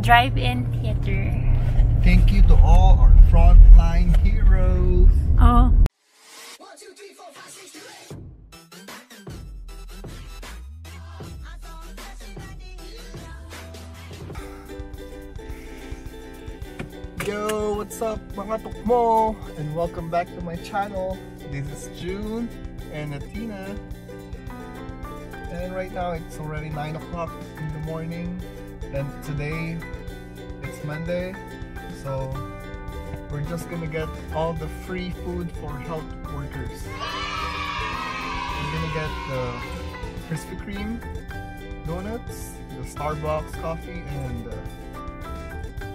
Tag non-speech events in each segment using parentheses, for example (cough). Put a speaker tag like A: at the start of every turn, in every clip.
A: drive-in theater.
B: Thank you to all our frontline heroes.
A: Oh.
B: Yo, what's up mga tukmo? And welcome back to my channel. This is Jun and Athena. And right now it's already 9 o'clock in the morning. And today it's Monday. So we're just gonna get all the free food for health workers. We're gonna get the Krispy Kreme donuts, the Starbucks coffee, and uh,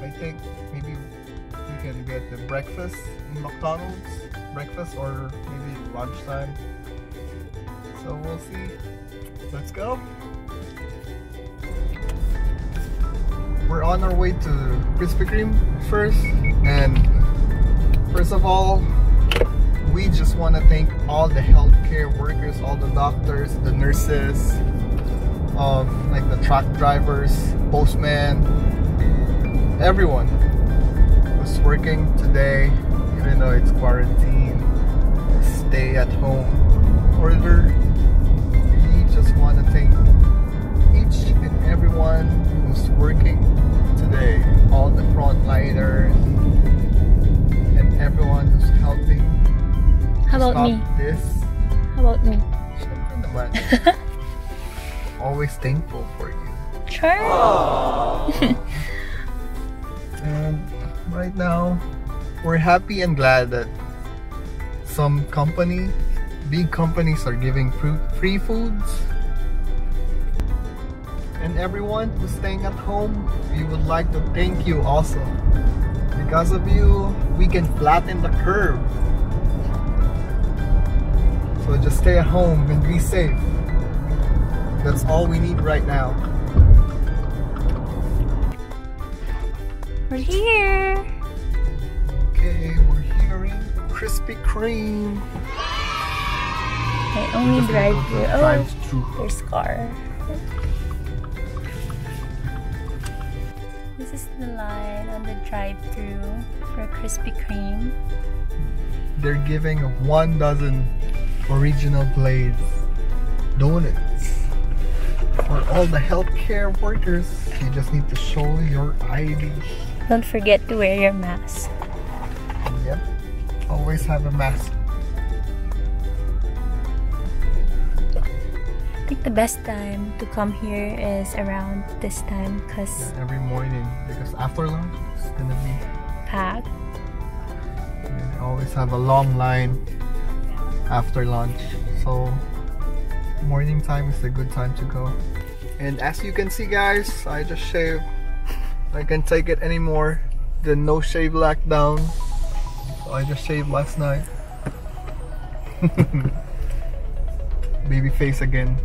B: I think maybe we can get the breakfast in McDonald's breakfast or maybe lunchtime. So we'll see. Let's go. We're on our way to Krispy Kreme first and first of all we just want to thank all the healthcare workers, all the doctors, the nurses, um, like the truck drivers, postman, everyone who's working today, even though it's quarantine, stay at home order. We just want to thank each and everyone
A: about me?
B: this.
A: How about me? (laughs)
B: Always thankful for you.
A: Sure. (laughs)
B: And right now, we're happy and glad that some company, big companies are giving free foods. And everyone who's staying at home, we would like to thank you also. Because of you, we can flatten the curve. So just stay at home and be safe. That's all we need right now.
A: We're here.
B: Okay, we're hearing Krispy Kreme.
A: I only
B: oh,
A: drive through. Oh,
B: drive-thru.
A: there's car. This is the line on the drive-through for Krispy Kreme.
B: They're giving one dozen original glazed donuts for all the healthcare workers. You just need to show your ID.
A: Don't forget to wear your mask.
B: Yep. Always have a mask.
A: I think the best time to come here is around this time because
B: every morning because after lunch it's gonna be
A: packed.
B: and always have a long line after lunch. So morning time is a good time to go. And as you can see guys I just shaved. I can't take it anymore. The no shave lockdown. So I just shaved last night. (laughs) Baby face again.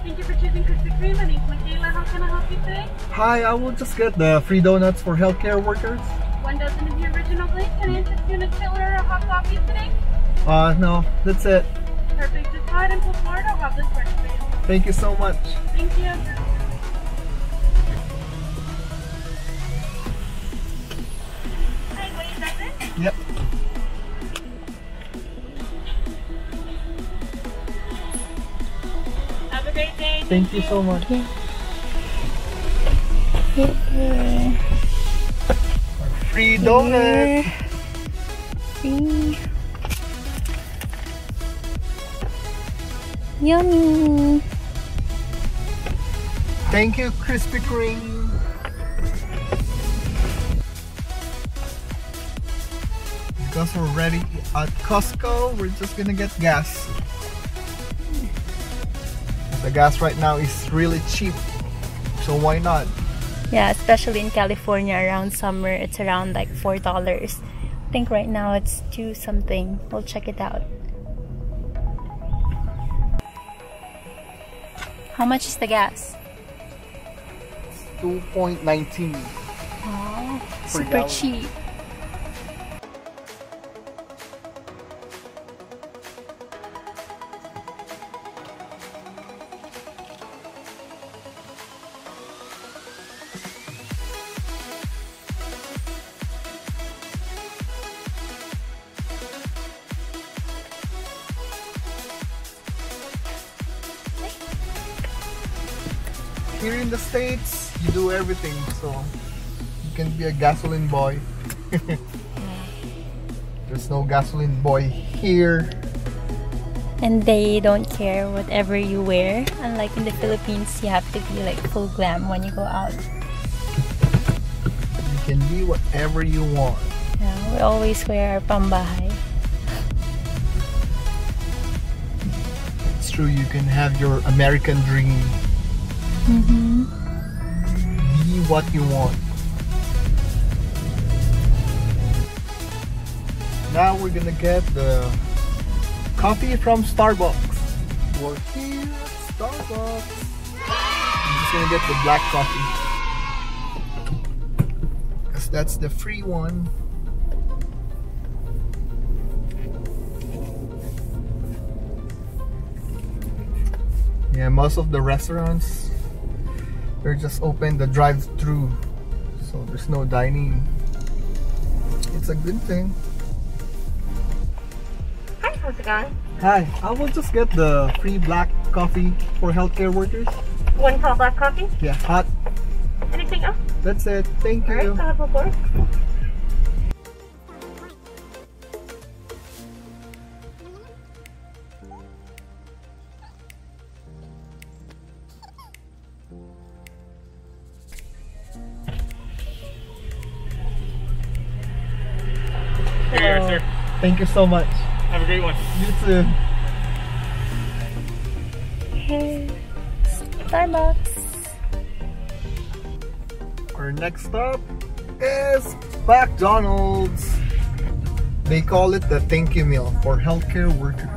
C: Thank you for choosing Krispy Kreme. My name's Michaela. How can I help you today?
B: hi I will just get the free donuts for healthcare workers
C: One dozen of the original glaze. Can I interest you in a chiller or a hot coffee today?
B: uh no that's it
C: Perfect. Just go ahead and pull forward. I'll have this work for you.
B: thank you so much
C: Thank you. Hi, what is that then?
B: yep
C: Have a great day.
B: thank you so much
A: Yeah.
B: Free donut
A: Free. Yummy.
B: Thank you, Krispy Kreme. Because we're ready at Costco, we're just gonna get gas. The gas right now is really cheap, so why not?
A: Yeah, especially in California around summer, it's around like four dollars. I think right now it's two something. We'll check it out. How much is the gas?
B: 2.19.
A: Oh, super
B: gallon.
A: cheap.
B: Here in the States, you do everything. So you can be a gasoline boy. (laughs) There's no gasoline boy here.
A: And they don't care whatever you wear. Unlike in the Philippines, you have to be like full glam when you go out.
B: You can be whatever you want.
A: Yeah, we always wear our pambahay.
B: It's true, you can have your American dream.
A: Mm-hmm.
B: Be what you want. Now we're gonna get the coffee from Starbucks. We're here at Starbucks. I'm just gonna get the black coffee. Because that's the free one. Yeah, most of the restaurants they're just open the drive-through, so there's no dining. It's a good thing.
C: Hi, how's it going?
B: Hi, I will just get the free black coffee for healthcare workers.
C: One tall black coffee.
B: Yeah, hot.
C: Anything else?
B: That's it. Thank
C: All right,
B: you.
C: go
B: Thank you so much.
D: Have a great one.
B: You too.
A: Hey, Starbucks.
B: Our next stop is McDonald's. They call it the thank you meal for healthcare workers.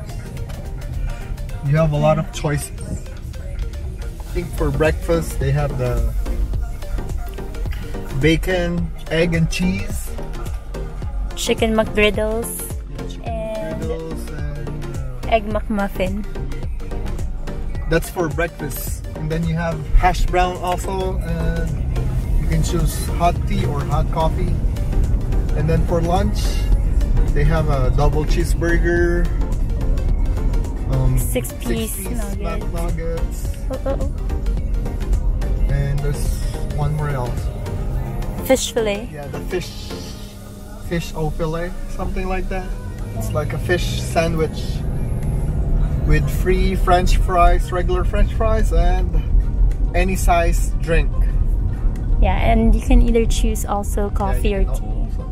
B: You have a lot of choices. I think for breakfast they have the bacon, egg and cheese,
A: Chicken McGriddles egg McMuffin.
B: that's for breakfast. And then you have hash brown also, and you can choose hot tea or hot coffee. And then for lunch, they have a double cheeseburger, um,
A: Six-piece nuggets.
B: McNuggets,
A: Oh, oh, oh.
B: and there's one more else.
A: Fish fillet.
B: Yeah, the fish, fish au filet, something like that. It's like a fish sandwich with free French fries, regular French fries, and any size drink.
A: Yeah, and you can either choose also coffee
B: you
A: or tea.
B: also-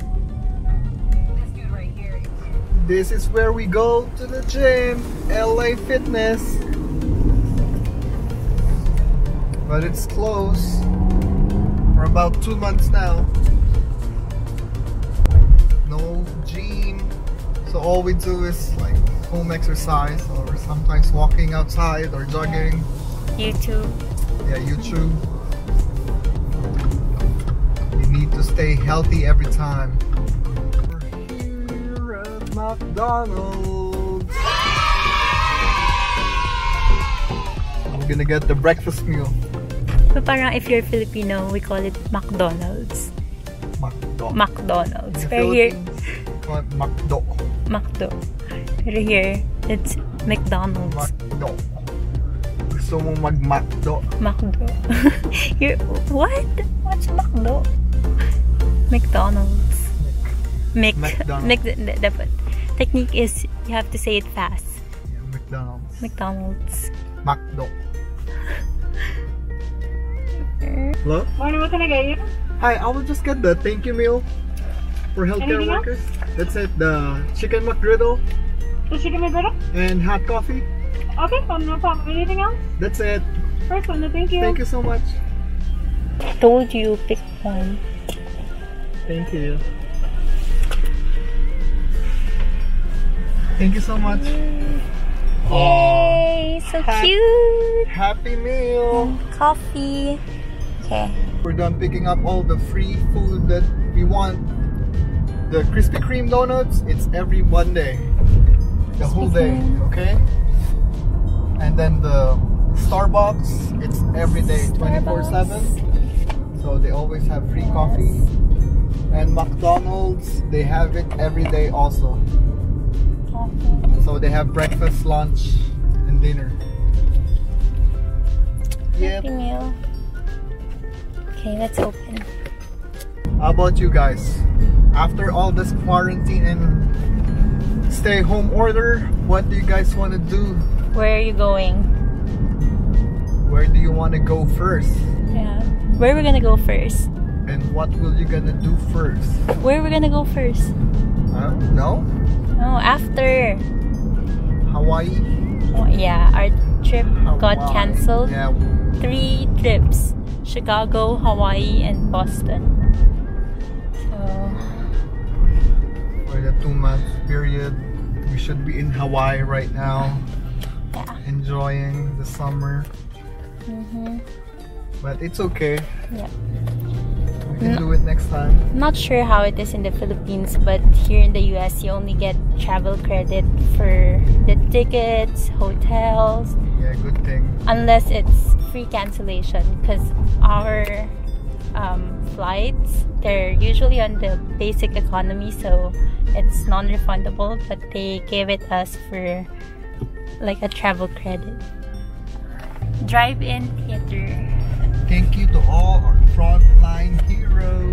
B: This is where we go to the gym, LA Fitness. But it's closed for about two months now. No gym. So all we do is like home exercise or sometimes walking outside or jogging.
A: YouTube.
B: Yeah, YouTube. You need to stay healthy every time. We're here at McDonald's. We're gonna get the breakfast meal.
A: But parang if you're Filipino, we call it McDonald's.
B: McDo.
A: McDonald's. Pero here,
B: it McDo.
A: Macdo. Pero here, it's McDonald's.
B: McDo. Gusto mong mag-McDo.
A: Macdo. you're, (laughs) what? What's Macdo? McDonald's. Mick.
B: McDonald's.
A: Mick, the, the, the technique is you have to say it fast.
B: Yeah, McDonald's.
A: McDonald's.
B: McDo. (laughs) Hello?
C: Morning, what can I get you?
B: Hi, I will just get the thank you meal for healthcare
C: Anything else?
B: workers. That's it. The chicken McGriddle
C: The chicken McGriddle?
B: and hot coffee.
C: Okay, so no problem. Anything else?
B: That's it.
C: First one, thank you.
B: Thank you so much.
A: Told you pick one.
B: Thank you. Thank you so much.
A: Yay! So
B: Ha-
A: cute!
B: Happy meal.
A: Coffee. Okay.
B: We're done picking up all the free food that we want. The Krispy Kreme donuts, it's every Monday. The whole day, okay? And then the Starbucks, it's every day, 24-7. So they always have free coffee. And McDonald's, they have it every day also. So they have breakfast, lunch, and dinner. Yep.
A: Happy meal. Okay, let's open.
B: How about you guys? After all this quarantine and stay home order, what do you guys want to do?
A: Where are you going?
B: Where do you want to go first?
A: Yeah. Where are we gonna go first?
B: And what will you gonna do first?
A: Where are we gonna go first?
B: I don't know.
A: Oh, after.
B: Hawaii?
A: Oh, yeah, our trip got canceled.
B: Yeah,
A: Three trips. Chicago, Hawaii, and Boston.
B: Should be in Hawaii right now,
A: yeah.
B: enjoying the summer.
A: hmm
B: But it's okay.
A: Yeah.
B: We can
A: No.
B: do it next time.
A: Not sure how it is in the Philippines, but here in the US, you only get travel credit for the tickets, hotels,
B: Yeah, good thing.
A: unless it's free cancellation. Because our um, flights, they're usually on the basic economy, so it's non-refundable. But they gave it us for like a travel credit. Drive-in theater.
B: Thank you to all our frontline heroes.